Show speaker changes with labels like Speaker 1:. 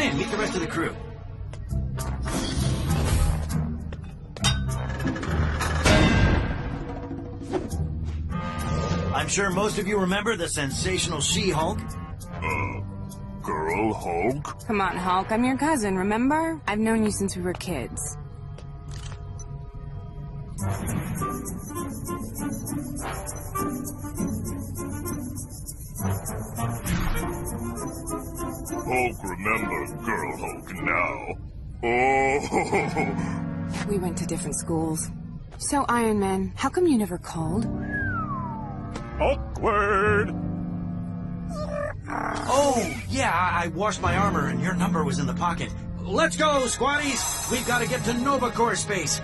Speaker 1: on in, meet the rest of the crew. I'm sure most of you remember the sensational She-Hulk.
Speaker 2: Uh, girl Hulk?
Speaker 3: Come on, Hulk. I'm your cousin, remember? I've known you since we were kids.
Speaker 2: Hulk remember Girl Hulk now. Oh!
Speaker 3: We went to different schools. So, Iron Man, how come you never called?
Speaker 2: Awkward!
Speaker 1: Oh, yeah, I I washed my armor and your number was in the pocket. Let's go, squaddies! We've got to get to Nova Corps space.